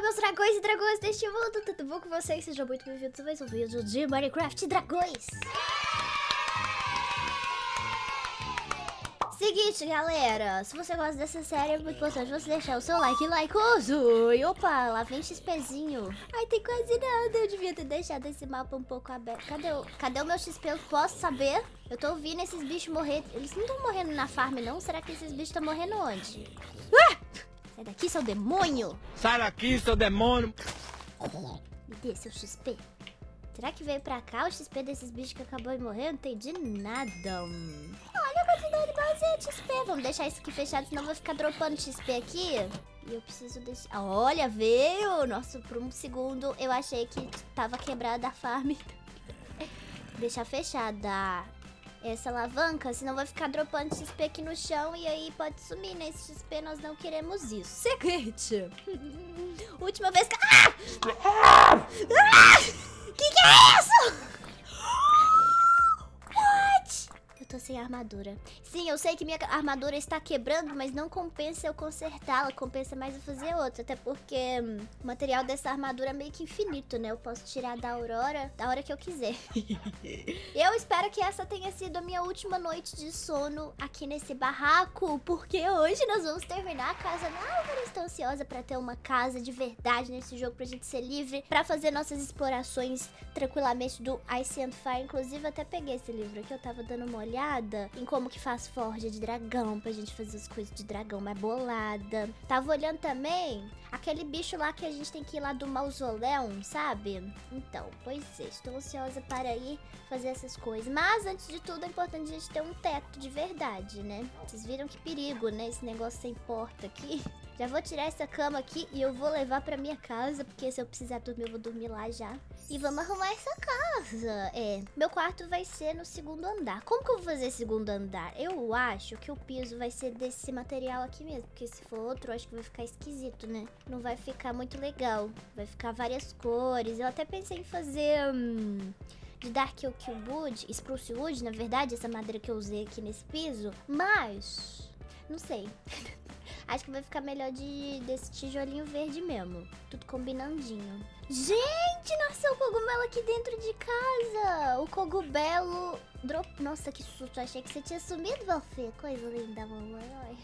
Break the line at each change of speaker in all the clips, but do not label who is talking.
Meus dragões e dragões deste mundo, tudo bom com vocês? Sejam muito bem-vindos a mais um vídeo de Minecraft Dragões Seguinte, galera, se você gosta dessa série, é muito importante você deixar o seu like likeoso. E opa, lá vem XPzinho. Ai, tem quase nada, eu devia ter deixado esse mapa um pouco aberto. Cadê o, cadê o meu XP? Eu posso saber? Eu tô ouvindo esses bichos morrer. Eles não estão morrendo na farm, não? Será que esses bichos estão morrendo onde? Ah! Sai daqui, seu demônio!
Sai daqui, seu demônio!
Me dê seu XP. Será que veio pra cá o XP desses bichos que acabou de morrer? Eu não entendi nada. Olha a quantidade base de XP. Vamos deixar isso aqui fechado, senão vai ficar dropando XP aqui. E eu preciso deixar... Olha, veio! Nossa, por um segundo eu achei que tava quebrada a farm. Deixar fechada essa alavanca, senão vai ficar dropando XP aqui no chão e aí pode sumir nesse XP, nós não queremos isso. Seguinte. Última vez que... Ah! Ah! Que que é isso? Tô sem armadura. Sim, eu sei que minha armadura está quebrando, mas não compensa eu consertá-la. Compensa mais eu fazer outra. Até porque hum, o material dessa armadura é meio que infinito, né? Eu posso tirar da Aurora da hora que eu quiser. eu espero que essa tenha sido a minha última noite de sono aqui nesse barraco. Porque hoje nós vamos terminar a casa na árvore. Estou ansiosa pra ter uma casa de verdade nesse jogo pra gente ser livre. Pra fazer nossas explorações tranquilamente do Ice and Fire. Inclusive, até peguei esse livro aqui. Eu tava dando uma olhada olhada em como que faz forja de dragão, pra gente fazer as coisas de dragão mais bolada. Tava olhando também aquele bicho lá que a gente tem que ir lá do mausoléu, sabe? Então, pois é, estou ansiosa para ir fazer essas coisas. Mas, antes de tudo, é importante a gente ter um teto de verdade, né? Vocês viram que perigo, né? Esse negócio sem porta aqui. Já vou tirar essa cama aqui e eu vou levar pra minha casa, porque se eu precisar dormir, eu vou dormir lá já. E vamos arrumar essa casa. É, meu quarto vai ser no segundo andar. Como que eu vou fazer segundo andar? Eu acho que o piso vai ser desse material aqui mesmo, porque se for outro, acho que vai ficar esquisito, né? Não vai ficar muito legal. Vai ficar várias cores. Eu até pensei em fazer... Hum, de Dark Oak Wood, Spruce Wood, na verdade, essa madeira que eu usei aqui nesse piso, mas... Não sei. Acho que vai ficar melhor de desse tijolinho verde mesmo. Tudo combinandinho. Gente, nasceu o cogumelo aqui dentro de casa. O cogumelo drop... Nossa, que susto. Achei que você tinha sumido, você. Coisa linda, mamãe.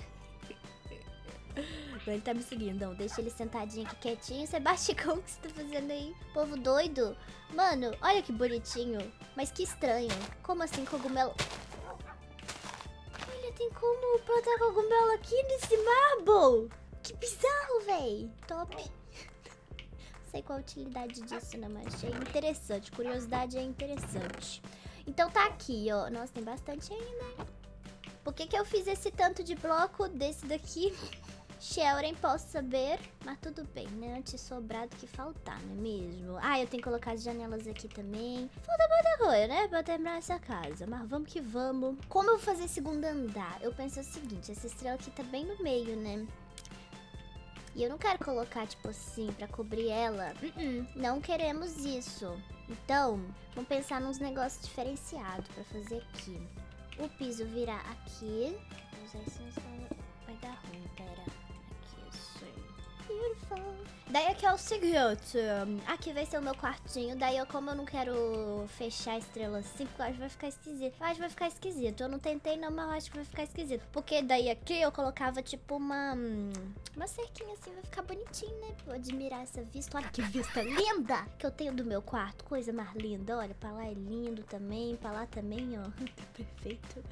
Ele tá me seguindo, não. Deixa ele sentadinho aqui quietinho. Sebastião, o que você tá fazendo aí? Povo doido. Mano, olha que bonitinho. Mas que estranho. Como assim cogumelo tem como plantar cogumelo aqui nesse marble. Que bizarro, véi. Top. Sei qual a utilidade disso, né? Mas achei interessante. Curiosidade é interessante. Então tá aqui, ó. Nossa, tem bastante ainda. Por que que eu fiz esse tanto de bloco desse daqui? Shelren, posso saber? Mas tudo bem, né? Antes sobrar do que faltar, não é mesmo? Ah, eu tenho que colocar as janelas aqui também. Falta muita coisa, né? Pra terminar essa casa. Mas vamos que vamos. Como eu vou fazer segundo andar? Eu penso o seguinte, essa estrela aqui tá bem no meio, né? E eu não quero colocar, tipo assim, pra cobrir ela. Uh -uh, não queremos isso. Então, vamos pensar nos negócios diferenciados pra fazer aqui. O piso virar aqui. Vou usar esse Daí aqui é o seguinte, aqui vai ser o meu quartinho, daí eu, como eu não quero fechar a estrela assim, porque eu acho que vai ficar esquisito. Eu acho que vai ficar esquisito, eu não tentei não, mas eu acho que vai ficar esquisito. Porque daí aqui eu colocava tipo uma, uma cerquinha assim, vai ficar bonitinho, né? Vou admirar essa vista, olha que vista linda que eu tenho do meu quarto, coisa mais linda. Olha, pra lá é lindo também, pra lá também, ó, perfeito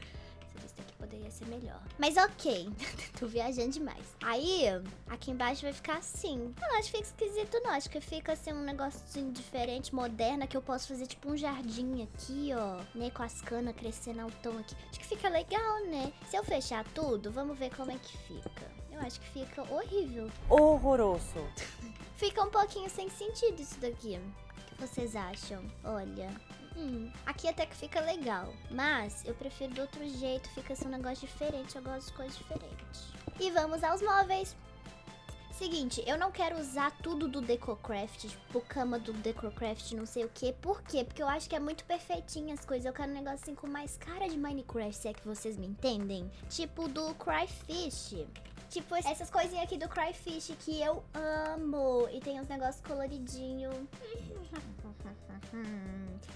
vista aqui poderia ser melhor. Mas ok, tô viajando demais. Aí, aqui embaixo vai ficar assim. Eu não acho que fica esquisito não, acho que fica assim um negocinho diferente, moderna, que eu posso fazer tipo um jardim aqui, ó. Né, com as canas crescendo altão aqui. Acho que fica legal, né? Se eu fechar tudo, vamos ver como é que fica. Eu acho que fica horrível.
Horroroso.
fica um pouquinho sem sentido isso daqui. O que vocês acham? Olha, Hum, aqui até que fica legal. Mas eu prefiro do outro jeito, fica assim um negócio diferente. Eu gosto de coisas diferentes. E vamos aos móveis. Seguinte, eu não quero usar tudo do DecoCraft, tipo, cama do DecoCraft, não sei o que. Por quê? Porque eu acho que é muito perfeitinho as coisas. Eu quero um negócio assim com mais cara de Minecraft, se é que vocês me entendem. Tipo do Cryfish. Tipo, essas coisinhas aqui do Cryfish que eu amo. E tem uns negócios coloridinhos.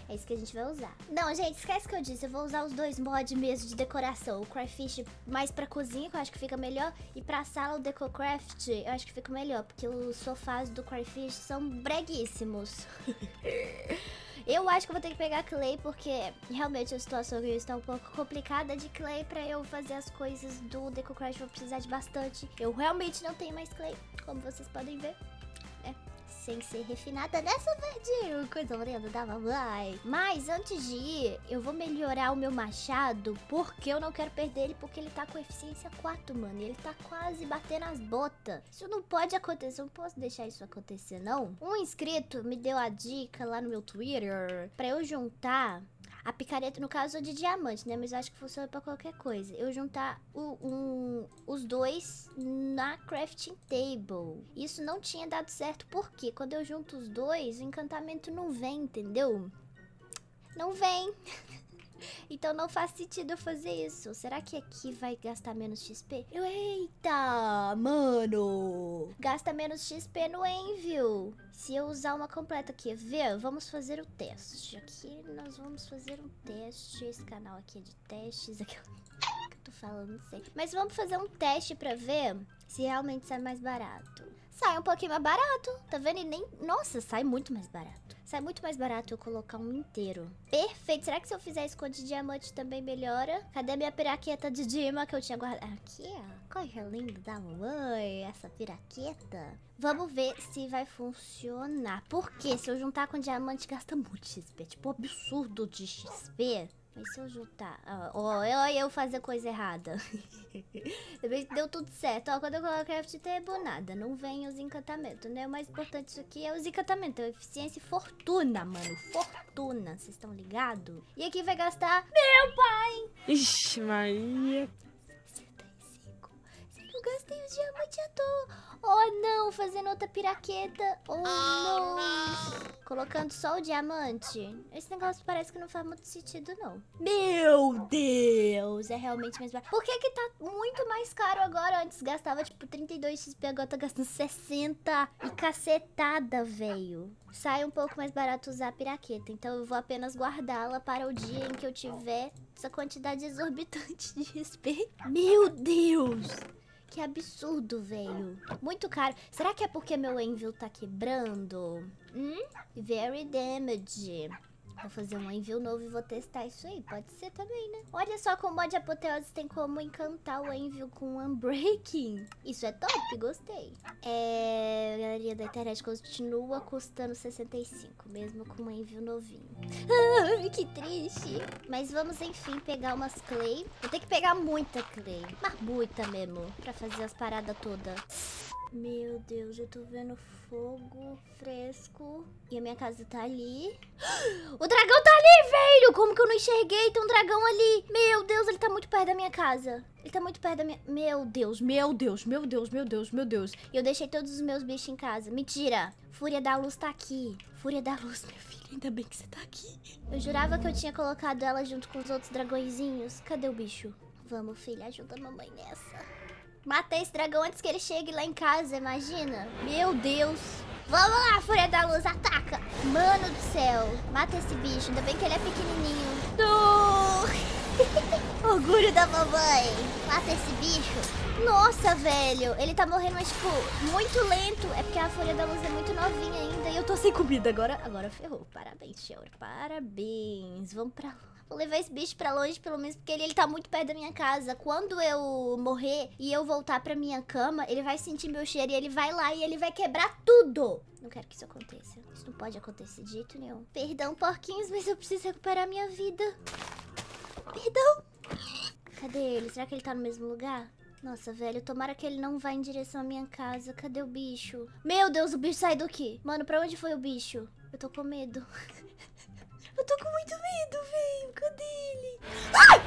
É isso que a gente vai usar. Não, gente, esquece que eu disse. Eu vou usar os dois mods mesmo de decoração. O Cryfish mais pra cozinha, que eu acho que fica melhor. E pra sala, o Decocraft, eu acho que fica melhor. Porque os sofás do Cryfish são breguíssimos. Eu acho que vou ter que pegar clay porque realmente a situação está um pouco complicada de clay para eu fazer as coisas do Deco Crash. Vou precisar de bastante. Eu realmente não tenho mais clay, como vocês podem ver sem ser refinada nessa verdinho. Coisa linda da mamãe. Mas antes de ir, eu vou melhorar o meu machado, porque eu não quero perder ele, porque ele tá com eficiência 4, mano. E ele tá quase batendo as botas. Isso não pode acontecer, eu não posso deixar isso acontecer, não. Um inscrito me deu a dica lá no meu Twitter pra eu juntar a picareta, no caso, é de diamante, né? Mas acho que funciona pra qualquer coisa. Eu juntar o, um, os dois na crafting table. Isso não tinha dado certo, porque quando eu junto os dois, o encantamento não vem, entendeu? Não vem. Então não faz sentido eu fazer isso. Será que aqui vai gastar menos XP? Eu, eita, mano. Gasta menos XP no Envil. Se eu usar uma completa aqui, vê? Vamos fazer o teste. Aqui nós vamos fazer um teste. Esse canal aqui é de testes. Aqui que eu tô falando, não sei. Mas vamos fazer um teste pra ver se realmente sai mais barato. Sai um pouquinho mais barato, tá vendo? E nem... Nossa, sai muito mais barato. Sai muito mais barato eu colocar um inteiro. Perfeito. Será que se eu fizer isso com de diamante também melhora? Cadê minha piraqueta de dima que eu tinha guardado? Aqui, ó. Coisa linda da mamãe. Essa piraqueta. Vamos ver se vai funcionar. Porque se eu juntar com diamante, gasta muito XP. Tipo, absurdo de XP. Mas se eu juntar... Ó, oh, eu fazer coisa errada. Deu tudo certo. Ó, quando eu coloco craft table, nada. Não vem os encantamentos, né? O mais importante isso aqui é os encantamentos. É eficiência e fortuna, mano. Fortuna. Vocês estão ligados? E aqui vai gastar... Meu pai!
Ixi, Maria.
Gastei os diamantes à toa? Oh, não, fazendo outra piraqueta. Oh, não. Colocando só o diamante. Esse negócio parece que não faz muito sentido, não. Meu Deus, é realmente mais barato. Por que que tá muito mais caro agora? Antes gastava, tipo, 32 XP, agora tá gastando 60. E cacetada, velho. Sai um pouco mais barato usar a piraqueta. Então eu vou apenas guardá-la para o dia em que eu tiver essa quantidade exorbitante de XP. Meu Deus! Que absurdo, velho. Muito caro. Será que é porque meu Envil tá quebrando? Hum? Very damage. Vou fazer um envio novo e vou testar isso aí. Pode ser também, né? Olha só como o mod apoteose tem como encantar o envio com Unbreaking. Isso é top, gostei. É... A galeria da internet continua custando 65, mesmo com um envio novinho. Ai, que triste. Mas vamos, enfim, pegar umas clay. Vou ter que pegar muita clay. Mas muita mesmo, pra fazer as paradas todas. Meu Deus, eu tô vendo fogo fresco. E a minha casa tá ali. O dragão tá ali, velho! Como que eu não enxerguei? Tem um dragão ali. Meu Deus, ele tá muito perto da minha casa. Ele tá muito perto da minha... Meu Deus, meu Deus, meu Deus, meu Deus, meu Deus. E eu deixei todos os meus bichos em casa. Mentira. Fúria da Luz tá aqui. Fúria da Luz, minha filha. Ainda bem que você tá aqui. Eu jurava que eu tinha colocado ela junto com os outros dragõezinhos. Cadê o bicho? Vamos, filha, ajuda a mamãe nessa. Matei esse dragão antes que ele chegue lá em casa, imagina. Meu Deus. Vamos lá, Fúria da Luz, ataca. Mano do céu. Mata esse bicho, ainda bem que ele é pequenininho. Orgulho da mamãe. Mata esse bicho. Nossa, velho. Ele tá morrendo, mas, tipo, muito lento. É porque a Fúria da Luz é muito novinha ainda. E eu tô sem comida. Agora, agora ferrou. Parabéns, Sheldon. Parabéns. Vamos pra lá. Vou levar esse bicho pra longe, pelo menos, porque ele, ele tá muito perto da minha casa. Quando eu morrer e eu voltar pra minha cama, ele vai sentir meu cheiro e ele vai lá e ele vai quebrar tudo. Não quero que isso aconteça. Isso não pode acontecer de jeito nenhum. Perdão, porquinhos, mas eu preciso recuperar minha vida. Perdão. Cadê ele? Será que ele tá no mesmo lugar? Nossa, velho, tomara que ele não vá em direção à minha casa. Cadê o bicho? Meu Deus, o bicho saiu do quê? Mano, pra onde foi o bicho? Eu tô com medo. Eu tô com muito medo, velho. Cadê ele? Ai!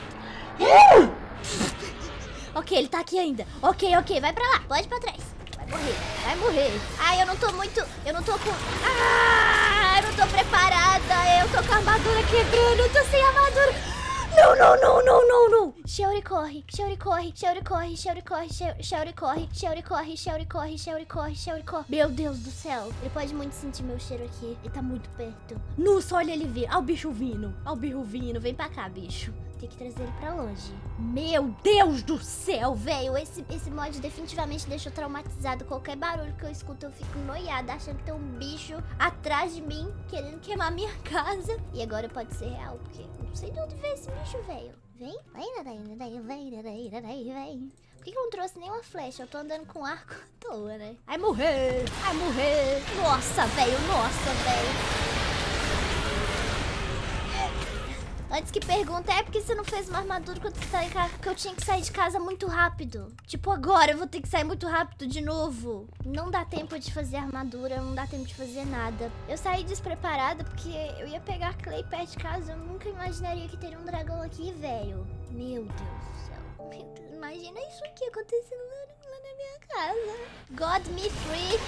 ok, ele tá aqui ainda. Ok, ok, vai pra lá. Pode ir pra trás. Vai morrer, vai morrer. Ai, eu não tô muito... Eu não tô com... Ah, eu não tô preparada. Eu tô com a armadura quebrando. Eu tô sem armadura. Não, não, não, não, não, não. Shelly corre, Shelly corre, Shelly corre, Shelly corre, Shelly corre, Shelly corre, Shelly corre, Shelly corre, Shelly corre. Meu Deus do céu. Ele pode muito sentir meu cheiro aqui. Ele tá muito perto. Nossa, olha ele vir. Olha o bicho vindo. Olha o bicho vindo. Vem pra cá, bicho. Tem que trazer ele pra longe. Meu Deus do céu, velho. Esse, esse mod definitivamente deixou traumatizado. Qualquer barulho que eu escuto, eu fico noiada, achando que tem um bicho atrás de mim, querendo queimar minha casa. E agora pode ser real, porque eu não sei de onde veio esse bicho, velho. Vem, vem, vem, vem, vem, vem, vem. Por que, que eu não trouxe nenhuma flecha? Eu tô andando com arco à toa, né? Ai, morrer! Ai, morrer! Nossa, velho, nossa, velho. Antes que pergunta, é porque você não fez uma armadura quando você tá em casa? Porque eu tinha que sair de casa muito rápido. Tipo, agora eu vou ter que sair muito rápido de novo. Não dá tempo de fazer armadura, não dá tempo de fazer nada. Eu saí despreparada porque eu ia pegar Clay perto de casa. Eu nunca imaginaria que teria um dragão aqui, velho. Meu Deus do céu. Imagina isso aqui acontecendo lá, lá na minha casa. God me free.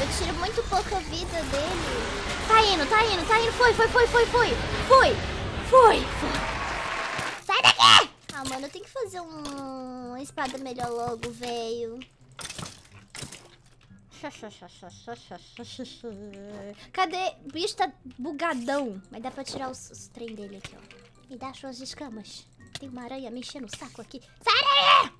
Eu tiro muito pouca vida dele. Tá indo, tá indo, tá indo. Foi, foi, foi, foi, foi. Foi. Foi! Sai daqui! Ah, mano, eu tenho que fazer um... uma espada melhor logo, velho. Cadê? O bicho tá bugadão. Mas dá pra tirar os, os trem dele aqui, ó. Me dá suas escamas. Tem uma aranha me enchendo o saco aqui. Sai daí!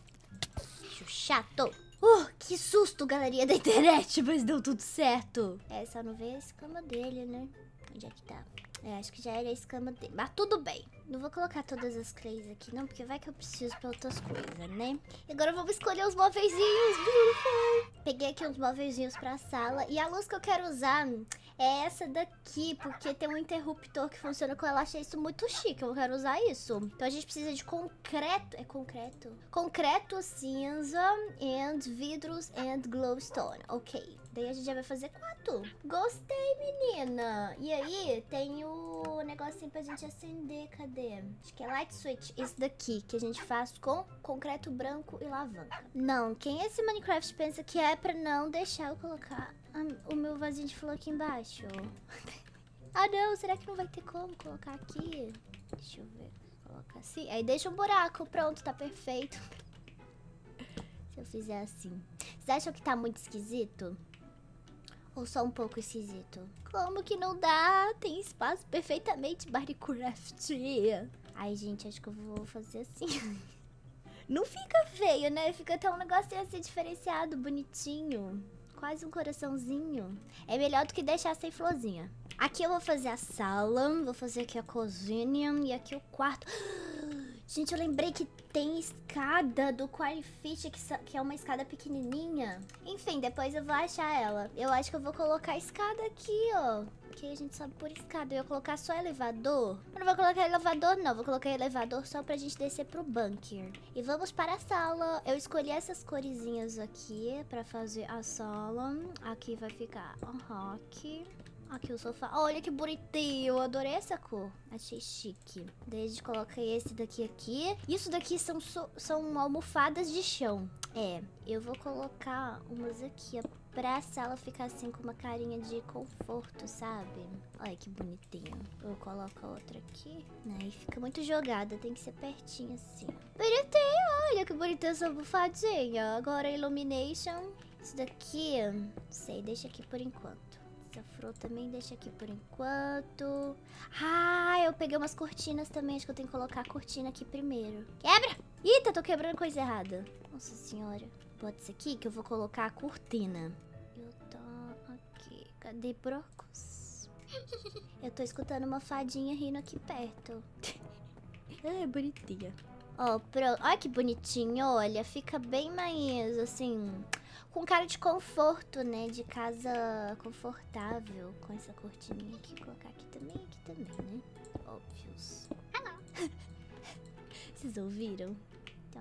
Bicho chato. Uh, que susto, galeria da internet, mas deu tudo certo. É, só não vê a escama dele, né? Onde é que tá? É, acho que já era a escama dele. Mas tudo bem. Não vou colocar todas as clays aqui, não, porque vai que eu preciso pra outras coisas, né? E agora vamos escolher os móveis. Peguei aqui uns móveis pra sala. E a luz que eu quero usar é essa daqui, porque tem um interruptor que funciona com ela. Achei isso muito chique, eu quero usar isso. Então a gente precisa de concreto. É concreto? Concreto cinza and vidros and glowstone. Ok. Daí a gente já vai fazer quatro. Gostei, menina. E aí, tem o negocinho pra gente acender. Cadê? Acho que é light switch. Esse daqui, que a gente faz com concreto branco e alavanca. Não, quem esse Minecraft pensa que é pra não deixar eu colocar o meu vasinho de flor aqui embaixo? ah, não. Será que não vai ter como colocar aqui? Deixa eu ver. Colocar assim. Aí deixa um buraco. Pronto, tá perfeito. Se eu fizer assim. Vocês acham que tá muito esquisito? Ou só um pouco esquisito? Como que não dá? Tem espaço perfeitamente Minecraft. Ai, gente, acho que eu vou fazer assim. Não fica feio, né? Fica até um negocinho assim diferenciado, bonitinho. Quase um coraçãozinho. É melhor do que deixar sem florzinha. Aqui eu vou fazer a sala, vou fazer aqui a cozinha e aqui o quarto. Gente, eu lembrei que tem escada do Quarryfish, que, que é uma escada pequenininha. Enfim, depois eu vou achar ela. Eu acho que eu vou colocar a escada aqui, ó. Que a gente sobe por escada. Eu ia colocar só elevador. Eu não vou colocar elevador, não. Vou colocar elevador só pra gente descer pro bunker. E vamos para a sala. Eu escolhi essas coresinhas aqui pra fazer a sala. Aqui vai ficar rock. Aqui o sofá. Olha que bonitinho. Eu adorei essa cor. Achei chique. Daí a gente coloca esse daqui aqui. Isso daqui são, são almofadas de chão. É, eu vou colocar umas aqui, ó, pra sala ficar assim com uma carinha de conforto, sabe? Olha que bonitinho. Eu coloco a outra aqui. Aí né? fica muito jogada, tem que ser pertinho assim. Bonitinho, olha que bonitinha essa almofadinha. Agora illumination. Isso daqui, não sei, deixa aqui por enquanto. Essa flor também deixa aqui por enquanto. Ah, eu peguei umas cortinas também. Acho que eu tenho que colocar a cortina aqui primeiro. Quebra! Eita, tô quebrando coisa errada. Nossa senhora. Pode ser aqui que eu vou colocar a cortina. Eu tô aqui. Cadê brocos? Eu tô escutando uma fadinha rindo aqui perto. é bonitinha. Ó, oh, pronto. Olha que bonitinho, olha. Fica bem mais, assim com cara de conforto, né? De casa confortável. Com essa cortininha aqui. Colocar aqui também, aqui também, né? Óbvios. Hello. Vocês ouviram?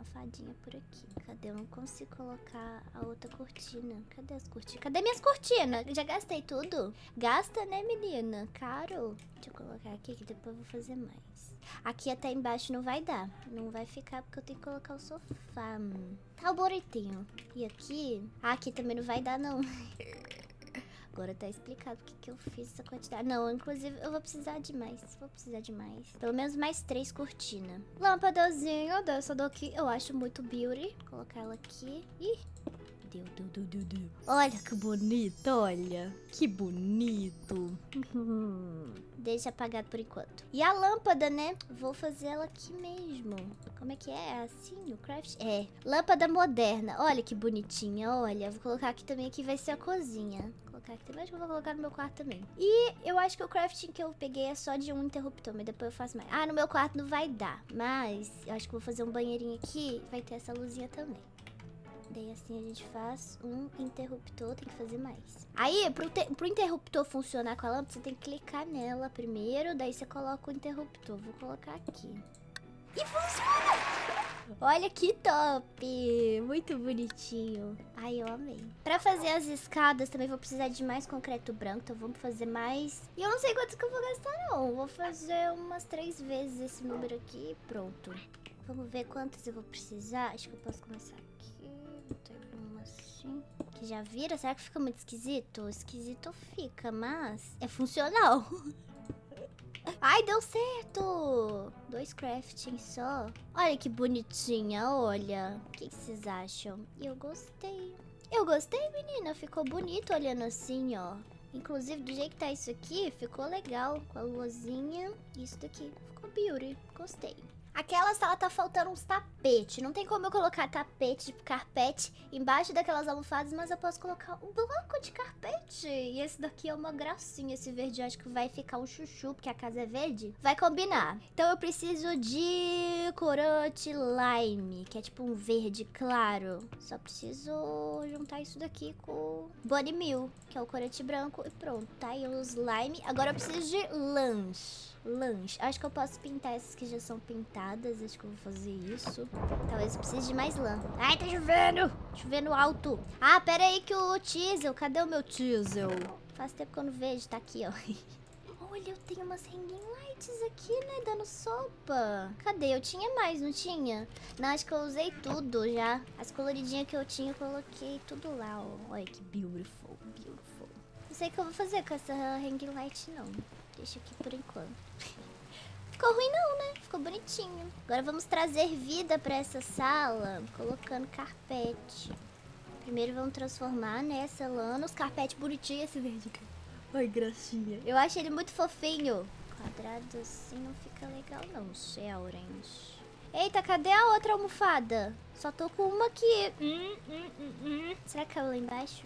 Fadinha por aqui. Cadê? Eu não consigo colocar a outra cortina. Cadê as cortinas? Cadê minhas cortinas? Já gastei tudo? Gasta, né, menina? Caro. Deixa eu colocar aqui que depois eu vou fazer mais. Aqui até embaixo não vai dar. Não vai ficar porque eu tenho que colocar o sofá. Tá bonitinho. E aqui... Ah, aqui também não vai dar, não. agora tá explicado o que, que eu fiz essa quantidade. Não, inclusive eu vou precisar de mais. Vou precisar de mais. Pelo menos mais três cortinas. Lâmpadazinha dessa daqui. Eu acho muito beauty. Vou colocar ela aqui. Ih, Deu, deu, deu, deu, deu. Olha que bonito, olha. Que bonito. Deixa apagado por enquanto. E a lâmpada, né? Vou fazer ela aqui mesmo. Como é que é? É Assim, o craft? É. Lâmpada moderna. Olha que bonitinha, olha. Vou colocar aqui também, aqui vai ser a cozinha. Também, acho que eu vou colocar no meu quarto também. E eu acho que o crafting que eu peguei é só de um interruptor, mas depois eu faço mais. Ah, no meu quarto não vai dar, mas eu acho que vou fazer um banheirinho aqui, vai ter essa luzinha também. Daí assim a gente faz um interruptor, tem que fazer mais. Aí, pro, pro interruptor funcionar com a lâmpada, você tem que clicar nela primeiro, daí você coloca o interruptor. Vou colocar aqui. E funciona! Olha que top! Muito bonitinho. Ai, eu amei. Pra fazer as escadas também vou precisar de mais concreto branco, então vamos fazer mais. E eu não sei quantos que eu vou gastar não. Vou fazer umas três vezes esse número aqui e pronto. Vamos ver quantas eu vou precisar. Acho que eu posso começar aqui. Uma assim. Que já vira? Será que fica muito esquisito? Esquisito fica, mas é funcional. Ai, deu certo! Dois crafting só. Olha que bonitinha, olha. O que, vocês acham? Eu gostei. Eu gostei, menina. Ficou bonito olhando assim, ó. Inclusive, do jeito que tá isso aqui, ficou legal. Com a luazinha. Isso daqui. Ficou beauty. Gostei. Aquela sala tá faltando uns tapetes. Não tem como eu colocar tapete, tipo carpete, embaixo daquelas almofadas, mas eu posso colocar um bloco de carpete. E esse daqui é uma gracinha. Esse verde eu acho que vai ficar um chuchu, porque a casa é verde. Vai combinar. Então eu preciso de corante lime, que é tipo um verde claro. Só preciso juntar isso daqui com Body Meal, que é o corante branco. E pronto, tá aí os slime. Agora eu preciso de lanche lanche. Acho que eu posso pintar essas que já são pintadas. Acho que eu vou fazer isso. Talvez eu precise de mais lã. Ai, tá chovendo! Chovendo alto. Ah, pera aí que o Teasel. Cadê o meu Teasel? Faz tempo que eu não vejo. Tá aqui, ó. Olha, eu tenho umas hanging lights aqui, né? Dando sopa. Cadê? Eu tinha mais, não tinha? Não, acho que eu usei tudo já. As coloridinhas que eu tinha, eu coloquei tudo lá, ó. Olha que beautiful, beautiful. Não sei o que eu vou fazer com essa hang light, não. Deixa aqui por enquanto. Ficou ruim não, né? Ficou bonitinho. Agora vamos trazer vida pra essa sala, colocando carpete. Primeiro vamos transformar nessa né, lã nos carpete bonitinho esse verde. Ai, gracinha. Eu achei ele muito fofinho. Quadrado assim não fica legal não, se é orange. Eita, cadê a outra almofada? Só tô com uma aqui. Hum, hum, hum, hum. Será que caiu lá embaixo?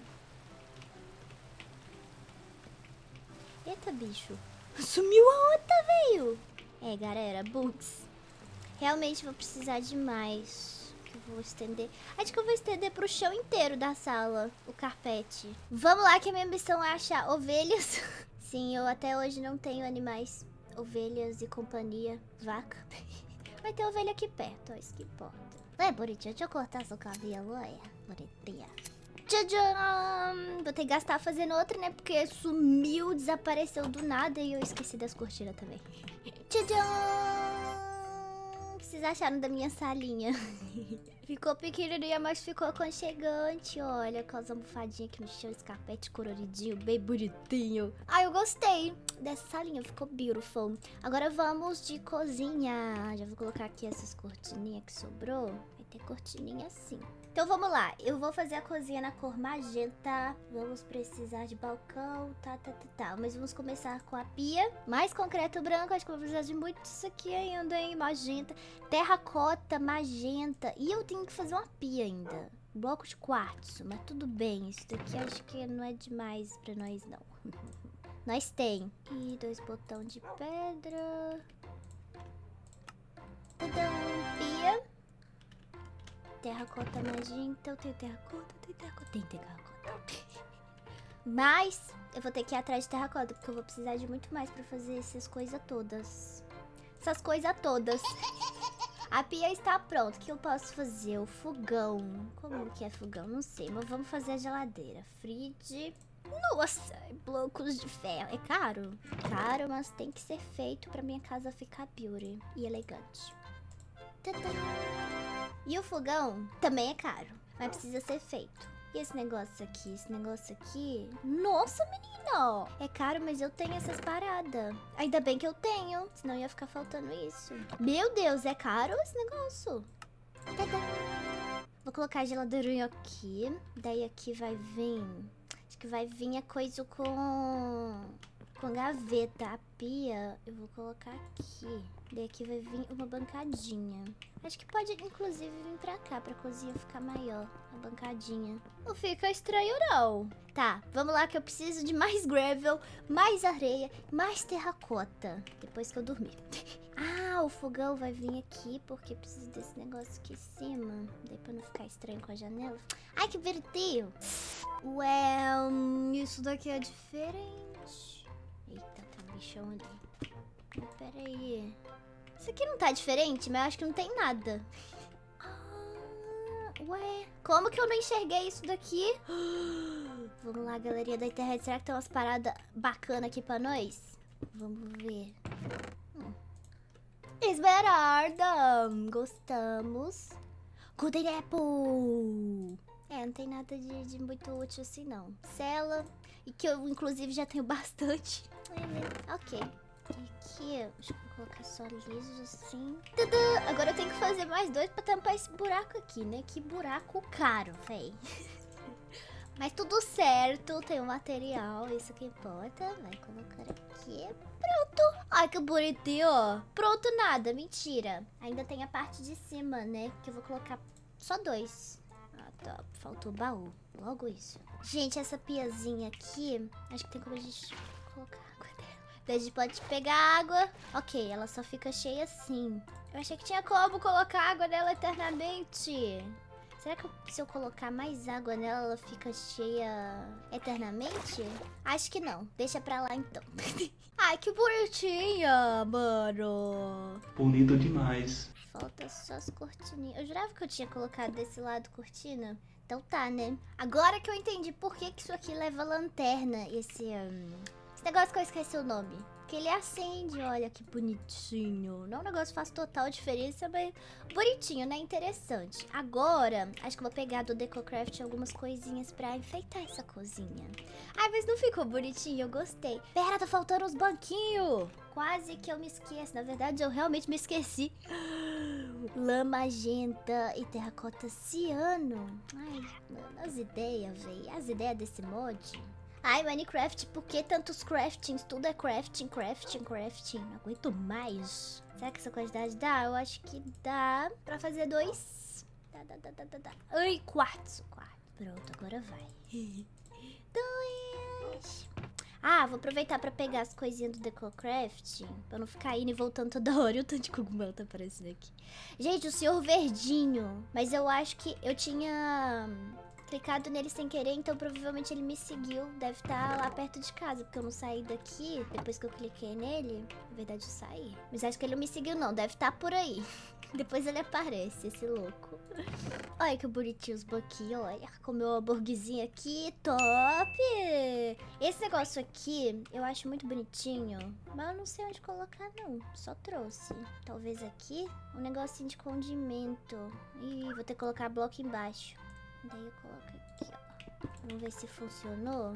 Eita, bicho. Sumiu a outra, veio. É, galera, bugs. Realmente vou precisar de mais. Eu vou estender. Acho que eu vou estender pro chão inteiro da sala, o carpete. Vamos lá, que a minha missão é achar ovelhas. Sim, eu até hoje não tenho animais. Ovelhas e companhia. Vaca. Vai ter ovelha aqui perto, ó, isso que importa. É, bonitinho, deixa eu cortar seu cabelo, olha. Bonitinha. Tchadam! Vou ter que gastar fazendo outra, né? Porque sumiu, desapareceu do nada e eu esqueci das cortinas também. Tchadam! O que vocês acharam da minha salinha? ficou pequenininha, mas ficou aconchegante. Olha, com as almofadinhas aqui no chão, esse carpete coloridinho, bem bonitinho. Ah, eu gostei dessa salinha, ficou beautiful. Agora vamos de cozinha. Já vou colocar aqui essas cortininhas que sobrou. Vai ter cortininha assim. Então vamos lá, eu vou fazer a cozinha na cor magenta, vamos precisar de balcão, tá, tá, tá, tá. Mas vamos começar com a pia, mais concreto branco, acho que vou precisar de muito disso aqui ainda, hein, magenta. Terracota, magenta, e eu tenho que fazer uma pia ainda. Bloco de quartzo, mas tudo bem, isso daqui acho que não é demais pra nós não. nós tem. E dois botões de pedra. Tadã, pia terracota magenta, eu tenho terracota, tem terracota, tem terracota. Mas eu vou ter que ir atrás de terracota, porque eu vou precisar de muito mais pra fazer essas coisas todas. Essas coisas todas. A pia está pronta. O que eu posso fazer? O fogão. Como que é fogão? Não sei, mas vamos fazer a geladeira. Fridge. Nossa, blocos de ferro. É caro? Caro, mas tem que ser feito pra minha casa ficar beauty e elegante. Tadã. E o fogão também é caro, mas precisa ser feito. E esse negócio aqui? Esse negócio aqui? Nossa, menina! É caro, mas eu tenho essas paradas. Ainda bem que eu tenho, senão ia ficar faltando isso. Meu Deus, é caro esse negócio. Tadã. Vou colocar a geladeirinha aqui. Daí aqui vai vir... Acho que vai vir a coisa com... Com gaveta. A pia eu vou colocar aqui. Daí aqui vai vir uma bancadinha. Acho que pode, inclusive, vir pra cá, pra cozinha ficar maior. A bancadinha. Não fica estranho, não. Tá, vamos lá que eu preciso de mais gravel, mais areia, mais terracota. Depois que eu dormir. Ah, o fogão vai vir aqui porque preciso desse negócio aqui em cima. Daí pra não ficar estranho com a janela. Ai, que vertigo. Ué, hum, isso daqui é diferente. Eita, tem um bichão ali. Pera aí. Isso aqui não tá diferente, mas eu acho que não tem nada. Ah, ué, como que eu não enxerguei isso daqui? Vamos lá, galeria da internet. Será que tem umas paradas bacanas aqui pra nós? Vamos ver. Hum. Esmeralda! Gostamos. Golden Apple! É, não tem nada de, de muito útil assim, não. Cela, e que eu, inclusive, já tenho bastante. Ok. Aqui, deixa eu colocar só lisos assim. Agora eu tenho que fazer mais dois pra tampar esse buraco aqui, né? Que buraco caro, véi. Mas tudo certo, tem o material, isso que importa. Vai colocar aqui. Pronto. Ai, que bonitinho, ó. Pronto, nada, mentira. Ainda tem a parte de cima, né? Que eu vou colocar só dois. Ah, tá. Faltou o baú. Logo isso. Gente, essa piazinha aqui, acho que tem como a gente colocar. Daí a gente pode pegar água. Ok, ela só fica cheia assim. Eu achei que tinha como colocar água nela eternamente. Será que eu, se eu colocar mais água nela, ela fica cheia eternamente? Acho que não. Deixa pra lá então. Ai, que bonitinha, mano.
Bonito demais.
Falta só as cortininhas. Eu jurava que eu tinha colocado desse lado cortina. Então tá, né? Agora que eu entendi por que, que isso aqui leva lanterna. Esse, um, esse negócio que eu esqueci o nome que ele acende, olha que bonitinho. Não é um negócio que faz total diferença, mas bonitinho, né? Interessante. Agora, acho que vou pegar do DecoCraft algumas coisinhas pra enfeitar essa cozinha. Ai, mas não ficou bonitinho, eu gostei. Pera, tá faltando uns banquinhos. Quase que eu me esqueço. Na verdade, eu realmente me esqueci. Lã magenta e terracota ciano. Ai, as ideias, véi. As ideias desse mod. Ai, Minecraft, por que tantos craftings? Tudo é crafting, crafting, crafting. Não aguento mais. Será que essa quantidade dá? Eu acho que dá pra fazer dois. Dá, dá, dá, dá, dá. Ai, quartzo. Pronto, agora vai. dois. Ah, vou aproveitar pra pegar as coisinhas do DecoCraft. Pra não ficar indo e voltando toda hora. E o tanto de cogumelo tá aparecendo aqui. Gente, o senhor verdinho. Mas eu acho que eu tinha clicado nele sem querer, então provavelmente ele me seguiu. Deve estar lá perto de casa, porque eu não saí daqui depois que eu cliquei nele. Na verdade, eu saí. Mas acho que ele não me seguiu, não. Deve estar por aí. Depois ele aparece, esse louco. Olha que bonitinho os banquinhos, olha. Comeu uma burguesinha aqui, top! Esse negócio aqui, eu acho muito bonitinho. Mas eu não sei onde colocar, não. Só trouxe. Talvez aqui, um negocinho de condimento. Ih, vou ter que colocar bloco embaixo. Daí eu coloco aqui, ó. Vamos ver se funcionou.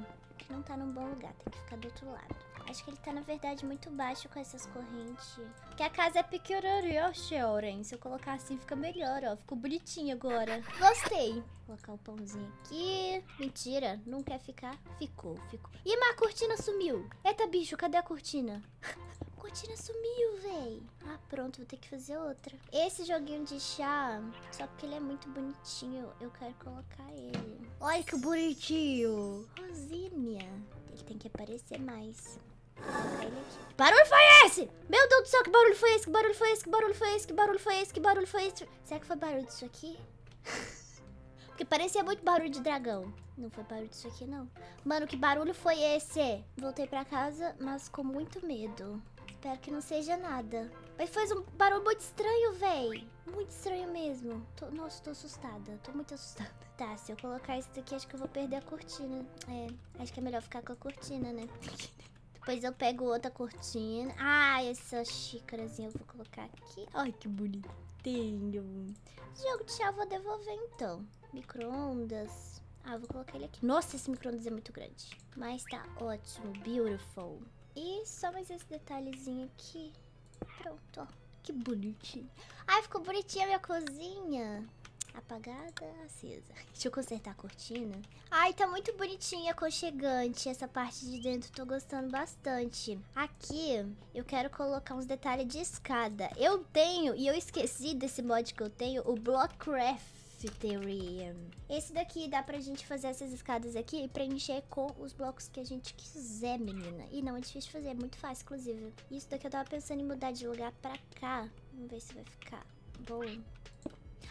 Não tá num bom lugar, tem que ficar do outro lado. Acho que ele tá, na verdade, muito baixo com essas correntes. Porque a casa é pequenininha, Sharon. Se eu colocar assim, fica melhor, ó. Ficou bonitinho agora. Gostei. Vou colocar o pãozinho aqui. Mentira, não quer ficar? Ficou, ficou. Ih, mas a cortina sumiu. Eita, bicho, cadê a cortina? cortina sumiu, véi. Ah, pronto, vou ter que fazer outra. Esse joguinho de chá, só porque ele é muito bonitinho, eu quero colocar ele. Olha que bonitinho. Rosinha. Ele tem que aparecer mais. Que barulho foi esse? Meu Deus do céu, que barulho foi esse? Que barulho foi esse? Que barulho foi esse? Que barulho foi esse? Que barulho foi esse? Será que foi barulho disso aqui? Porque parecia muito barulho de dragão. Não foi barulho disso aqui, não. Mano, que barulho foi esse? Voltei pra casa, mas com muito medo. Espero que não seja nada. Mas fez um barulho muito estranho, véi. Muito estranho mesmo. Tô, nossa, tô assustada. Tô muito assustada. Tá, se eu colocar isso daqui, acho que eu vou perder a cortina. É, acho que é melhor ficar com a cortina, né? Depois eu pego outra cortina. Ah, essa xícarazinha eu vou colocar aqui. Ai, que bonitinho. Jogo de chá eu vou devolver, então. Micro-ondas. Ah, vou colocar ele aqui. Nossa, esse micro-ondas é muito grande. Mas tá ótimo, beautiful. E só mais esse detalhezinho aqui. Pronto, ó. Que bonitinho. Ai, ficou bonitinha a minha cozinha. Apagada, acesa. Deixa eu consertar a cortina. Ai, tá muito bonitinha, aconchegante. Essa parte de dentro, tô gostando bastante. Aqui, eu quero colocar uns detalhes de escada. Eu tenho, e eu esqueci desse mod que eu tenho, o Blockcraft. Theory. Esse daqui dá pra gente fazer essas escadas aqui e preencher com os blocos que a gente quiser, menina. E não é difícil de fazer, é muito fácil, inclusive. Isso daqui eu tava pensando em mudar de lugar pra cá. Vamos ver se vai ficar bom.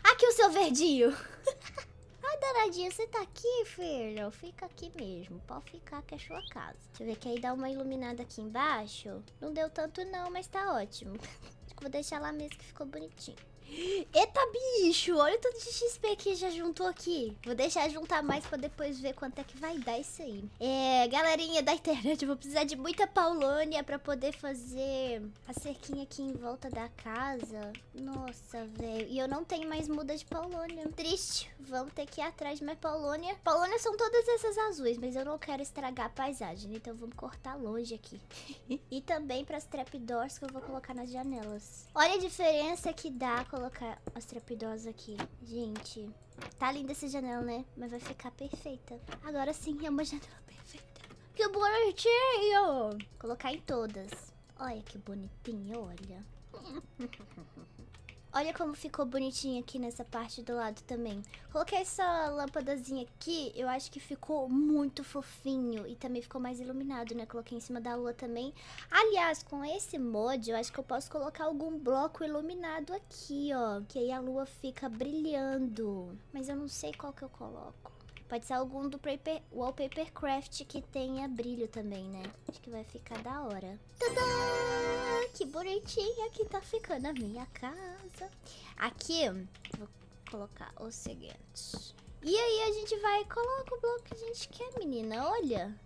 Aqui o seu verdinho. ah, danadinha, você tá aqui, filho? Fica aqui mesmo. Pode ficar que é sua casa. Deixa eu ver que aí dá uma iluminada aqui embaixo. Não deu tanto não, mas tá ótimo. Vou deixar lá mesmo que ficou bonitinho. Eita, bicho! Olha o tanto de XP que já juntou aqui. Vou deixar juntar mais pra depois ver quanto é que vai dar isso aí. É, galerinha da internet, eu vou precisar de muita paulônia pra poder fazer a cerquinha aqui em volta da casa. Nossa, velho. E eu não tenho mais muda de paulônia. Triste. Vamos ter que ir atrás de mais paulônia. Paulônia são todas essas azuis, mas eu não quero estragar a paisagem, então vamos cortar longe aqui. e também pras trapdoors que eu vou colocar nas janelas. Olha a diferença que dá colocar as trapdoors aqui. Gente, tá linda essa janela, né? Mas vai ficar perfeita. Agora sim, é uma janela perfeita. Que bonitinho! Colocar em todas. Olha que bonitinho, olha. Olha como ficou bonitinho aqui nessa parte do lado também. Coloquei essa lâmpadazinha aqui, eu acho que ficou muito fofinho. E também ficou mais iluminado, né? Coloquei em cima da lua também. Aliás, com esse mod, eu acho que eu posso colocar algum bloco iluminado aqui, ó. Que aí a lua fica brilhando. Mas eu não sei qual que eu coloco. Pode ser algum do paper, Wallpaper Craft que tenha brilho também, né? Acho que vai ficar da hora. Tadã! Que bonitinha que tá ficando a minha casa. Aqui, vou colocar o seguinte. E aí a gente vai e coloca o bloco que a gente quer, menina. Olha.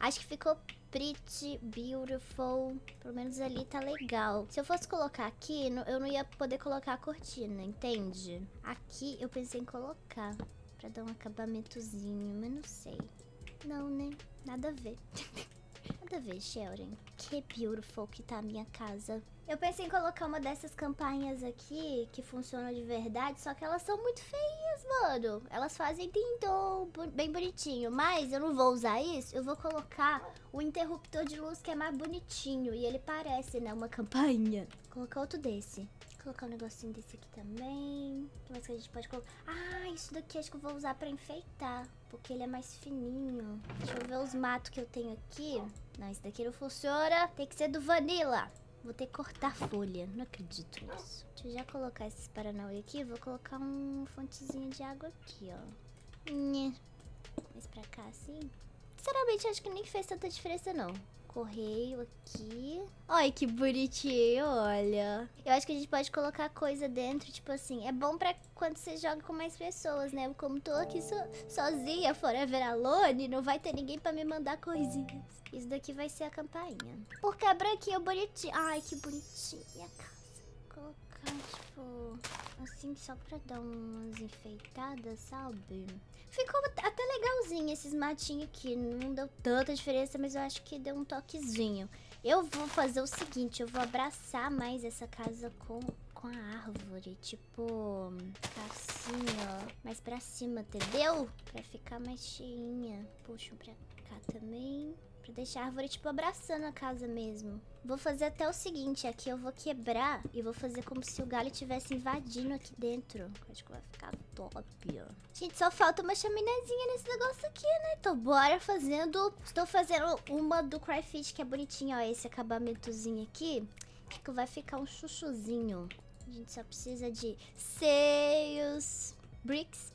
Acho que ficou pretty, beautiful. Pelo menos ali tá legal. Se eu fosse colocar aqui, eu não ia poder colocar a cortina, entende? Aqui eu pensei em colocar. Pra dar um acabamentozinho, mas não sei. Não, né? Nada a ver. Nada a ver, Sheldon. Que beautiful que tá a minha casa. Eu pensei em colocar uma dessas campainhas aqui, que funcionam de verdade, só que elas são muito feias, mano. Elas fazem dindom, bem bonitinho. Mas eu não vou usar isso, eu vou colocar o interruptor de luz que é mais bonitinho. E ele parece, né, uma campainha. Vou colocar outro desse colocar um negocinho desse aqui também. O que mais que a gente pode colocar? Ah, isso daqui acho que eu vou usar pra enfeitar. Porque ele é mais fininho. Deixa eu ver os matos que eu tenho aqui. Não, esse daqui não funciona. Tem que ser do Vanilla. Vou ter que cortar folha. Não acredito nisso. Deixa eu já colocar esses paranauê aqui. Vou colocar um fontezinho de água aqui, ó. Mais pra cá, assim. Sinceramente, acho que nem fez tanta diferença, não correio aqui. Olha que bonitinho, olha. Eu acho que a gente pode colocar coisa dentro, tipo assim. É bom pra quando você joga com mais pessoas, né? Como tô aqui so, sozinha, forever alone, não vai ter ninguém pra me mandar coisinhas. Isso daqui vai ser a campainha. Porque é branquinho, bonitinho. Ai, que bonitinha a. Vou colocar, tipo, assim, só pra dar umas enfeitadas, sabe? Ficou até legalzinho esses matinhos aqui. Não deu tanta diferença, mas eu acho que deu um toquezinho. Eu vou fazer o seguinte, eu vou abraçar mais essa casa com, com a árvore. Tipo, assim, ó. Mais pra cima, entendeu? Pra ficar mais cheinha. Puxa pra cá também. Pra deixar a árvore, tipo, abraçando a casa mesmo. Vou fazer até o seguinte, aqui eu vou quebrar e vou fazer como se o galho estivesse invadindo aqui dentro. Acho que vai ficar top, ó. Gente, só falta uma chaminézinha nesse negócio aqui, né? Então bora fazendo... Estou fazendo uma do Cryfish, que é bonitinha, ó. Esse acabamentozinho aqui, que vai ficar um chuchuzinho. A gente só precisa de seios, bricks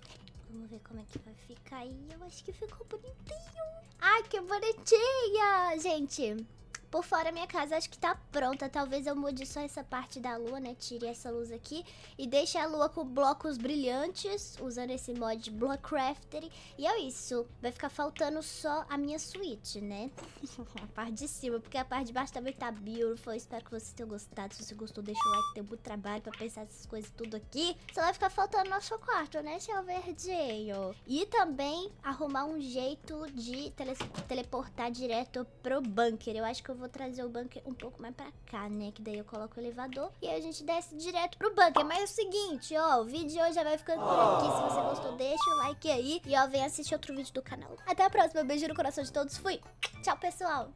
Vamos ver como é que vai ficar aí. Eu acho que ficou bonitinho. Ai, que bonitinha! Gente, Por fora, minha casa acho que tá pronta. Talvez eu mude só essa parte da lua, né? Tire essa luz aqui e deixe a lua com blocos brilhantes, usando esse mod Block Crafter. E é isso. Vai ficar faltando só a minha suíte, né? a parte de cima, porque a parte de baixo também tá beautiful. Espero que vocês tenham gostado. Se você gostou, deixa o like. Tem muito trabalho pra pensar essas coisas tudo aqui. Só vai ficar faltando nosso quarto, né, seu verdinho? E também arrumar um jeito de tele teleportar direto pro bunker. Eu acho que eu vou trazer o bunker um pouco mais pra cá, né? Que daí eu coloco o elevador e aí a gente desce direto pro bunker. Mas é o seguinte, ó, o vídeo de hoje já vai ficando por aqui. Se você gostou, deixa o like aí. E ó, vem assistir outro vídeo do canal. Até a próxima. Beijo no coração de todos. Fui. Tchau, pessoal.